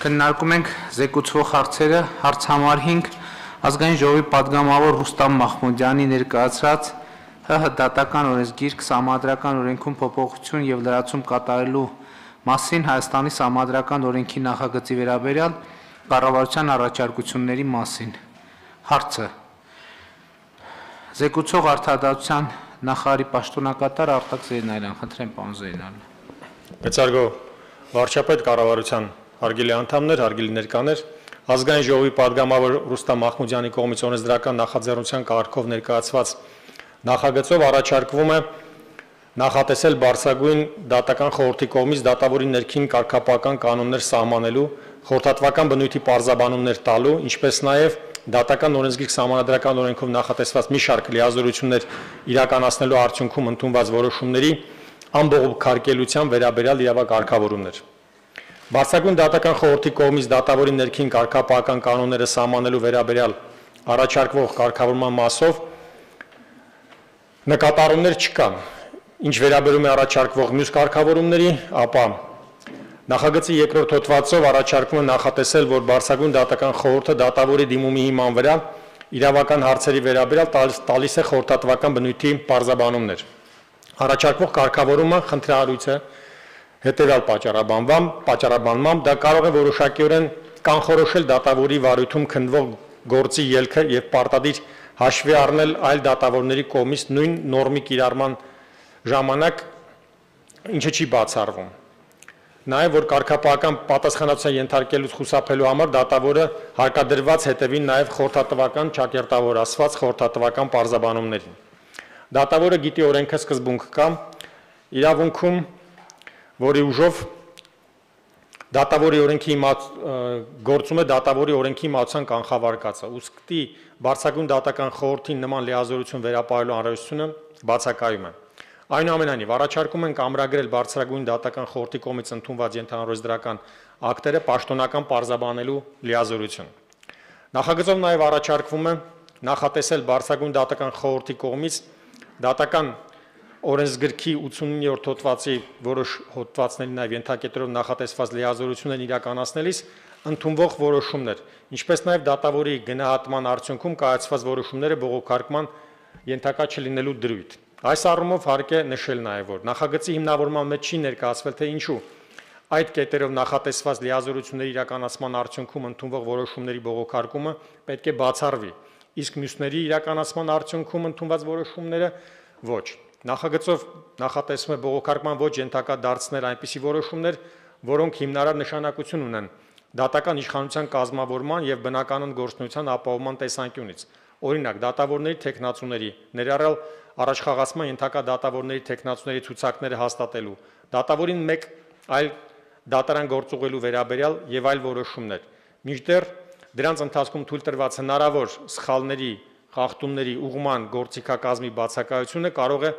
Քննարկում ենք զեկուցվող հարցերը, հարց համար 5 ազգային ժողովի падգամավոր Ռուստամ Մախմուդյանի ներկայացրած ՀՀ դատական օրենսգիրք համադրական օրենքում փոփոխություն եւ լրացում կատարելու մասին Հայաստանի համադրական օրենքի նախագծի վերաբերյալ կառավարության առաջարկությունների մասին։ Հարցը։ Զեկուցող արտադատության նախարարի պաշտոնակատար Արտակ Զեյնալյան, խնդրեմ, պարոն Զեյնալյան։ Մեծարգո վարչապետ կառավարության հարգելի անդամներ, հարգելի ներկաներ, ազգային ժողովի падգամավոր Ռուստամ Մախմուդյանի կողմից օրենսդրական նախաձեռնության կարգով ներկայացված նախագծով առաջարկվում է նախատեսել բարձրագույն դատական խորհրդի կողմից դատավորի ներքին կարգապահական կանոններ սահմանելու, խորհրդատվական բնույթի պարզաբանումներ տալու, ինչպես նաև դատական օրենսգիրք սահմանադրական օրենքով նախատեսված մի շարք լիազորություններ իրականացնելու արդյունքում ընդունված որոշումների ամբողջ քարկելության վերաբերյալ իրավակարգավորումներ։ Բարձրագույն դատական խորհրդի կողմից դատավորի ներքին կարգապահական կանոնները սահմանելու վերաբերյալ առաջարկվող կարգավորման մասով նկատառումներ չկան։ Ինչ վերաբերում է առաջարկվող մյուս կարգավորումների, ապա նախագծի երկրորդ հոդվածով առաջարկվում է նախատեսել, որ Բարձրագույն դատական խորհուրդը դատավորի դիմումի հիման վրա իրավական հարցերի վերաբերյալ տալիս է խորհրդատվական բնույթի պարզաբանումներ։ Առաջարկվող կարգավորումը խնդրահարույց է հետևյալ պատճառաբանվամ, պատճառաբանմամբ դա կարող է որոշակիորեն կանխորոշել դատավորի վարույթում քննվող գործի ելքը եւ պարտադիր հաշվի առնել այլ դատավորների կողմից նույն նորմի կիրառման ժամանակ ինչը չի բացառվում։ Նաև որ կարգապահական պատասխանատվության ենթարկելուց խուսափելու համար դատավորը հարկադրված հետևին նաև խորհրդատվական ճակերտավոր ասված խորհրդատվական պարզաբանումներին։ Դատավորը գիտի օրենքը սկզբունք կա իրավունքում որի ուժով դատավորի օրենքի գործում է դատավորի օրենքի իմացության կանխավարկածը։ Ուստի բարձրագույն դատական խորհրդին նման լիազորություն վերապահելու անհրաժեշտությունը բացակայում է։ Այնուամենայնիվ առաջարկում ենք ամրագրել բարձրագույն դատական խորհրդի կողմից ընդունված ենթանորոշդրական ակտերը պաշտոնական պարզաբանելու լիազորություն։ Նախագծով նաև առաջարկվում է նախատեսել բարձրագույն դատական խորհրդի կողմից դատական օրենսգրքի 89-րդ հոդվածի որոշ հոդվածների նաև ենթակետերով նախատեսված լիազորություններն իրականացնելիս ընդունվող որոշումներ, ինչպես նաև դատավորի գնահատման արդյունքում կայացված որոշումները բողոքարկման ենթակա չլինելու դրույթ։ Այս առումով հարկ է նշել նաև, որ նախագծի հիմնավորման մեջ չի ներկայացվել, թե ինչու այդ կետերով նախատեսված լիազորությունների իրականացման արդյունքում ընդունվող որոշումների բողոքարկումը պետք է բացառվի, իսկ մյուսների իրականացման արդյունքում ընդունված որոշումները ոչ։ Նախագծով նախատեսվում է բողոքարկման ոչ ենթակա դարձնել այնպիսի որոշումներ, որոնք հիմնարար նշանակություն ունեն. Դատական իշխանության կազմավորման եւ բնականon գործնության ապահովման տեսանկյունից։ Օրինակ, դատավորների տեխնացուների, ներառյալ առաջխաղացման ենթակա դատավորների տեխնացուների ցուցակները հաստատելու, դատավորին մեկ այլ դատարան գործուղելու վերաբերյալ եւ այլ որոշումներ։ Մինչդեռ դրանց ընթացքում թույլ տրված հնարավոր սխալների խախտումների ուղման գործիքակազմի բացակայությունը կարող է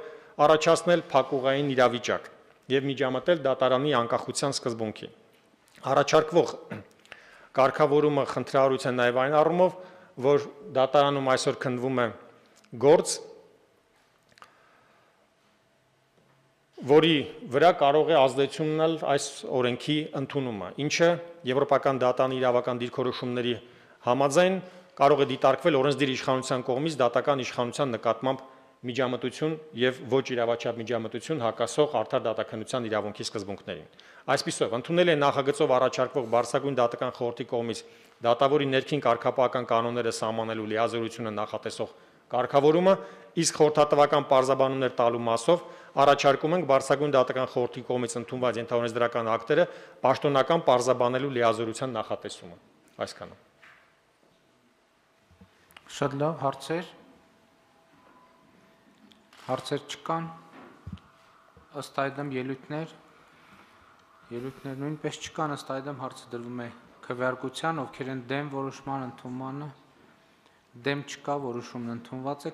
առաջացնել փակուղային իրավիճակ եւ միջամտել դատարանի անկախության սկզբունքին։ Առաջարկվող կարգավորումը խնդրահարույց է նաեւ այն առումով, որ դատարանում այսօր քննվում է գործ, որի վրա կարող է ազդեցություն ունենալ այս օրենքի ընդունումը, ինչը Եվրոպական դատանի իրավական դիրքորոշումների համաձայն կարող է դիտարկվել օրենսդիր իշխանության կողմից դատական իշխանության նկատմամբ միջամտություն եւ ոչ իրավաչափ միջամտություն հակասող արդար դատականության իրավունքի սկզբունքներին։ Այսպիսով, ընդունել է նախագծով առաջարկվող Բարսագույն դատական խորհրդի կողմից դատավորի ներքին կարգապահական կանոնները սահմանելու լիազորությունը նախատեսող կարգավորումը, իսկ խորհրդատվական պարզաբանումներ տալու մասով առաջարկում ենք Բարսագույն դատական խորհրդի կողմից ընդունված ենթաօրենսդրական ակտերը պաշտոնական պարզաբանելու լիազորության նախատեսումը։ Այսքանը։ Շատ լավ, հարցեր։ Հարցեր չկան։ Ըստ այդմ ելույթներ ելույթներ նույնպես չկան, ըստ այդմ հարցը դրվում է քվեարկության, ովքեր են դեմ որոշման ընդունմանը։ Դեմ չկա, որոշումն ընդունված է։